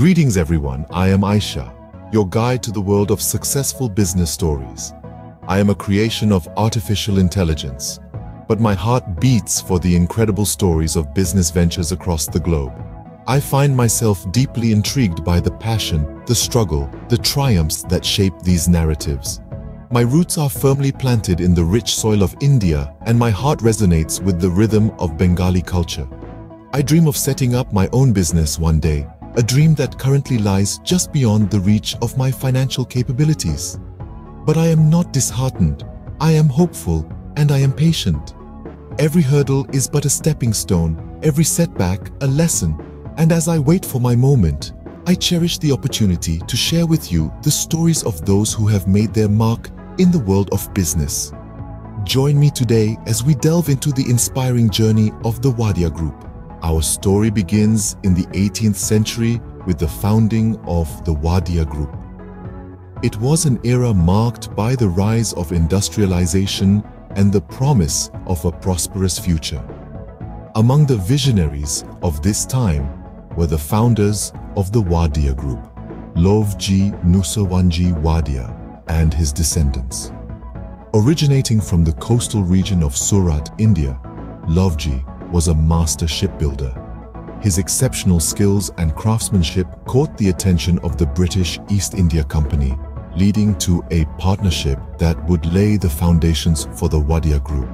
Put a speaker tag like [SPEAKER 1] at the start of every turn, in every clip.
[SPEAKER 1] Greetings everyone, I am Aisha, your guide to the world of successful business stories. I am a creation of artificial intelligence, but my heart beats for the incredible stories of business ventures across the globe. I find myself deeply intrigued by the passion, the struggle, the triumphs that shape these narratives. My roots are firmly planted in the rich soil of India and my heart resonates with the rhythm of Bengali culture. I dream of setting up my own business one day, a dream that currently lies just beyond the reach of my financial capabilities. But I am not disheartened. I am hopeful and I am patient. Every hurdle is but a stepping stone, every setback a lesson. And as I wait for my moment, I cherish the opportunity to share with you the stories of those who have made their mark in the world of business. Join me today as we delve into the inspiring journey of the Wadia Group. Our story begins in the 18th century with the founding of the Wadia Group. It was an era marked by the rise of industrialization and the promise of a prosperous future. Among the visionaries of this time were the founders of the Wadia Group, Lovji Nusawanji Wadia, and his descendants. Originating from the coastal region of Surat, India, Lovji was a master shipbuilder. His exceptional skills and craftsmanship caught the attention of the British East India Company, leading to a partnership that would lay the foundations for the Wadia Group.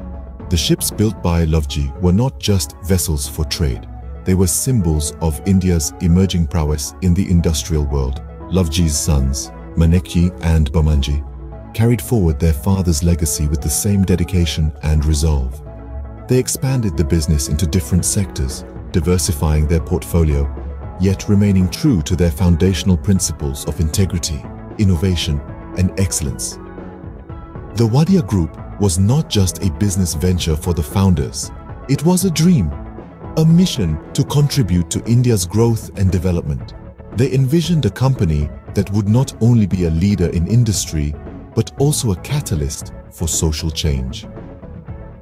[SPEAKER 1] The ships built by Lovji were not just vessels for trade. They were symbols of India's emerging prowess in the industrial world. Lovji's sons, Manekji and Bamanji, carried forward their father's legacy with the same dedication and resolve. They expanded the business into different sectors, diversifying their portfolio, yet remaining true to their foundational principles of integrity, innovation, and excellence. The Wadia Group was not just a business venture for the founders. It was a dream, a mission to contribute to India's growth and development. They envisioned a company that would not only be a leader in industry, but also a catalyst for social change.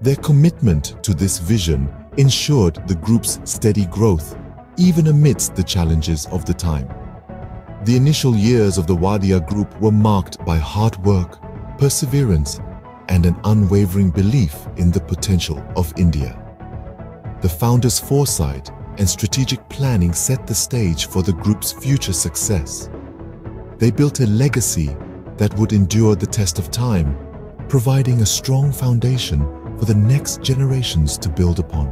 [SPEAKER 1] Their commitment to this vision ensured the group's steady growth, even amidst the challenges of the time. The initial years of the Wadia Group were marked by hard work, perseverance, and an unwavering belief in the potential of India. The founders' foresight and strategic planning set the stage for the group's future success. They built a legacy that would endure the test of time, providing a strong foundation for the next generations to build upon.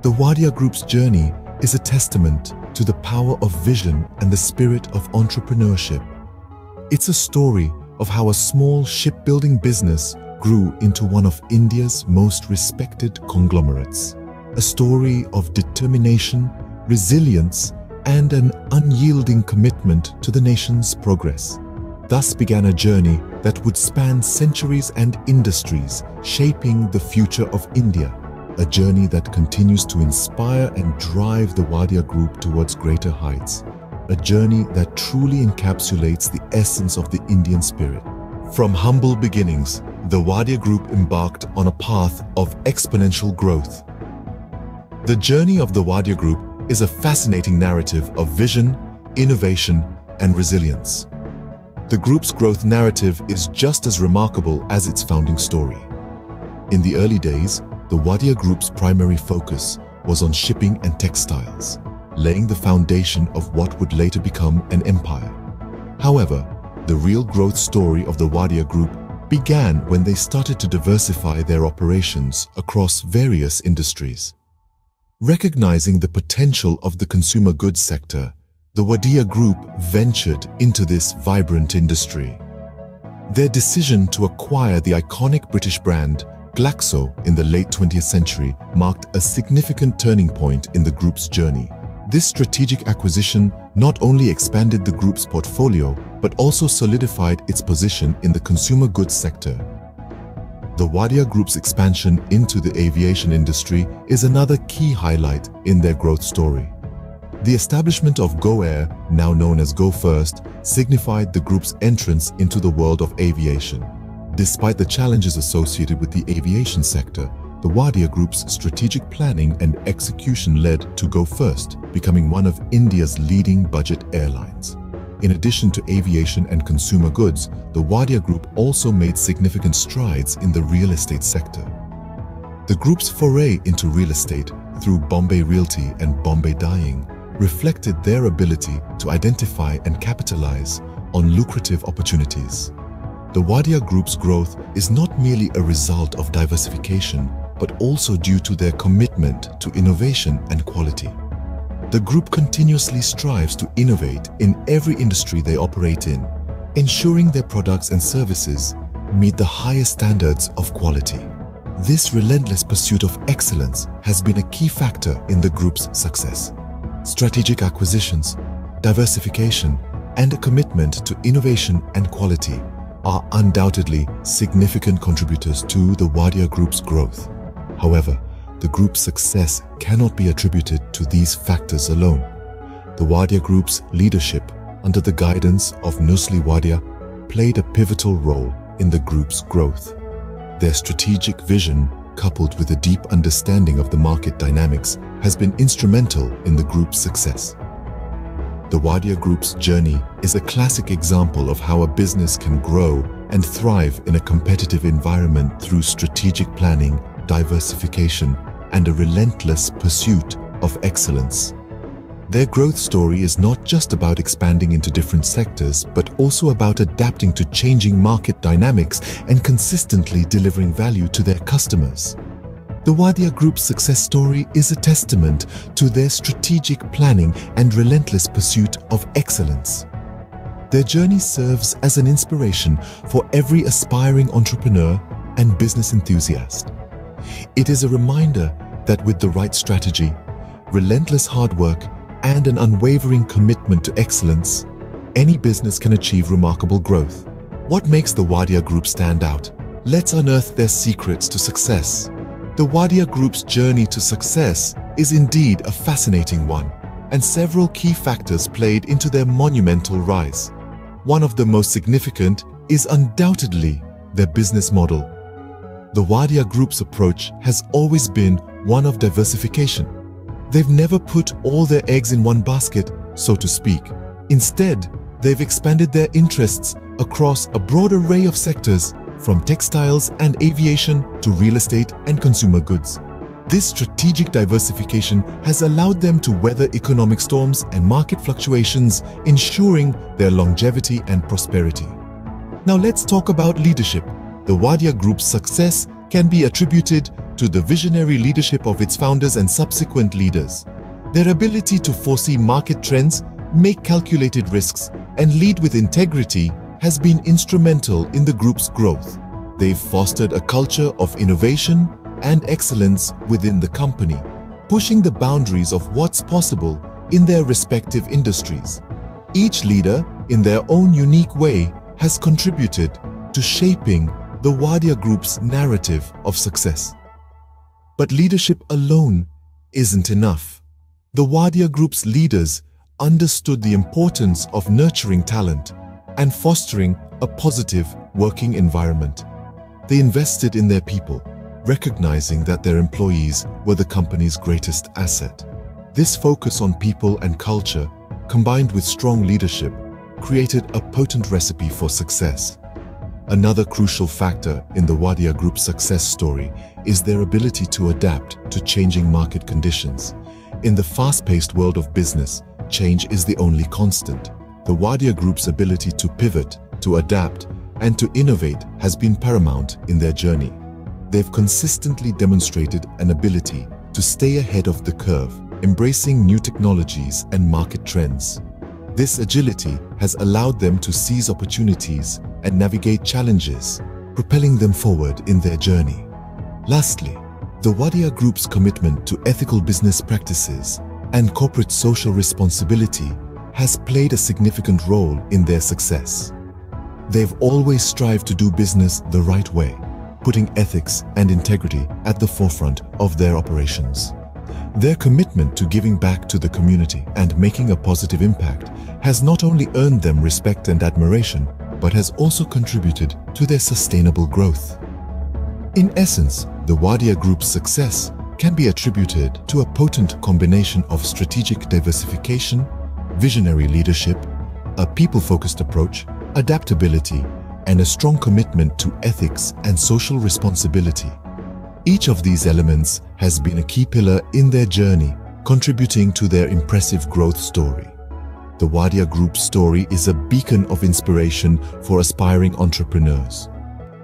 [SPEAKER 1] The Wadia Group's journey is a testament to the power of vision and the spirit of entrepreneurship. It's a story of how a small shipbuilding business grew into one of India's most respected conglomerates. A story of determination, resilience, and an unyielding commitment to the nation's progress. Thus began a journey that would span centuries and industries, shaping the future of India, a journey that continues to inspire and drive the Wadia Group towards greater heights, a journey that truly encapsulates the essence of the Indian spirit. From humble beginnings, the Wadia Group embarked on a path of exponential growth. The journey of the Wadia Group is a fascinating narrative of vision, innovation, and resilience. The group's growth narrative is just as remarkable as its founding story. In the early days, the Wadia Group's primary focus was on shipping and textiles, laying the foundation of what would later become an empire. However, the real growth story of the Wadia Group began when they started to diversify their operations across various industries. Recognizing the potential of the consumer goods sector, the Wadia Group ventured into this vibrant industry. Their decision to acquire the iconic British brand Glaxo in the late 20th century marked a significant turning point in the group's journey. This strategic acquisition not only expanded the group's portfolio, but also solidified its position in the consumer goods sector, the Wadia Group's expansion into the aviation industry is another key highlight in their growth story. The establishment of Go Air, now known as Go First, signified the group's entrance into the world of aviation. Despite the challenges associated with the aviation sector, the Wadia Group's strategic planning and execution led to Go First, becoming one of India's leading budget airlines. In addition to aviation and consumer goods, the Wadia Group also made significant strides in the real estate sector. The group's foray into real estate through Bombay Realty and Bombay Dyeing reflected their ability to identify and capitalize on lucrative opportunities. The Wadia Group's growth is not merely a result of diversification, but also due to their commitment to innovation and quality. The group continuously strives to innovate in every industry they operate in, ensuring their products and services meet the highest standards of quality. This relentless pursuit of excellence has been a key factor in the group's success. Strategic acquisitions, diversification, and a commitment to innovation and quality are undoubtedly significant contributors to the Wadia Group's growth. However, the group's success cannot be attributed to these factors alone. The Wadia Group's leadership under the guidance of Nusli Wadia played a pivotal role in the group's growth. Their strategic vision, coupled with a deep understanding of the market dynamics, has been instrumental in the group's success. The Wadia Group's journey is a classic example of how a business can grow and thrive in a competitive environment through strategic planning, diversification, and a relentless pursuit of excellence. Their growth story is not just about expanding into different sectors, but also about adapting to changing market dynamics and consistently delivering value to their customers. The Wadia Group's success story is a testament to their strategic planning and relentless pursuit of excellence. Their journey serves as an inspiration for every aspiring entrepreneur and business enthusiast. It is a reminder that with the right strategy, relentless hard work, and an unwavering commitment to excellence, any business can achieve remarkable growth. What makes the Wadia Group stand out? Let's unearth their secrets to success. The Wadia Group's journey to success is indeed a fascinating one, and several key factors played into their monumental rise. One of the most significant is undoubtedly their business model. The Wadia Group's approach has always been one of diversification. They've never put all their eggs in one basket, so to speak. Instead, they've expanded their interests across a broad array of sectors from textiles and aviation to real estate and consumer goods. This strategic diversification has allowed them to weather economic storms and market fluctuations, ensuring their longevity and prosperity. Now let's talk about leadership. The Wadia Group's success can be attributed to the visionary leadership of its founders and subsequent leaders. Their ability to foresee market trends, make calculated risks, and lead with integrity has been instrumental in the group's growth. They've fostered a culture of innovation and excellence within the company, pushing the boundaries of what's possible in their respective industries. Each leader, in their own unique way, has contributed to shaping the Wadia Group's narrative of success. But leadership alone isn't enough. The Wadia Group's leaders understood the importance of nurturing talent and fostering a positive working environment. They invested in their people, recognizing that their employees were the company's greatest asset. This focus on people and culture, combined with strong leadership, created a potent recipe for success. Another crucial factor in the Wadia Group's success story is their ability to adapt to changing market conditions. In the fast-paced world of business, change is the only constant. The Wadia Group's ability to pivot, to adapt, and to innovate has been paramount in their journey. They've consistently demonstrated an ability to stay ahead of the curve, embracing new technologies and market trends. This agility has allowed them to seize opportunities and navigate challenges, propelling them forward in their journey. Lastly, the Wadia Group's commitment to ethical business practices and corporate social responsibility has played a significant role in their success. They've always strived to do business the right way, putting ethics and integrity at the forefront of their operations. Their commitment to giving back to the community and making a positive impact has not only earned them respect and admiration, but has also contributed to their sustainable growth. In essence, The Wadia Group's success can be attributed to a potent combination of strategic diversification, visionary leadership, a people-focused approach, adaptability, and a strong commitment to ethics and social responsibility. Each of these elements has been a key pillar in their journey, contributing to their impressive growth story. The Wadia Group's story is a beacon of inspiration for aspiring entrepreneurs.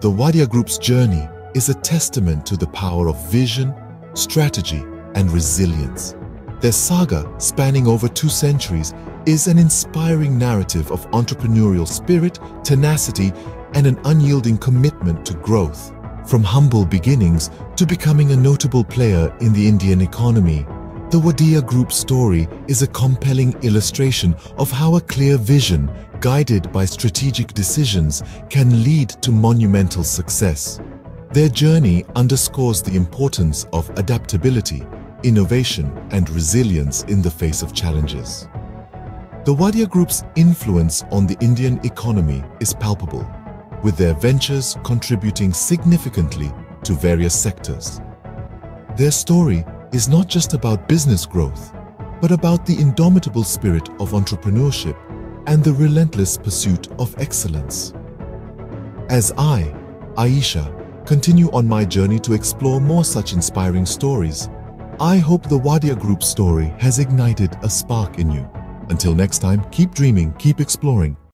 [SPEAKER 1] The Wadia Group's journey is a testament to the power of vision, strategy, and resilience. Their saga, spanning over two centuries, is an inspiring narrative of entrepreneurial spirit, tenacity, and an unyielding commitment to growth. From humble beginnings to becoming a notable player in the Indian economy, the Wadia Group story is a compelling illustration of how a clear vision, guided by strategic decisions, can lead to monumental success. Their journey underscores the importance of adaptability, innovation, and resilience in the face of challenges. The Wadia Group's influence on the Indian economy is palpable, with their ventures contributing significantly to various sectors. Their story is not just about business growth, but about the indomitable spirit of entrepreneurship and the relentless pursuit of excellence. As I, Aisha, continue on my journey to explore more such inspiring stories, I hope the Wadia Group story has ignited a spark in you. Until next time, keep dreaming, keep exploring,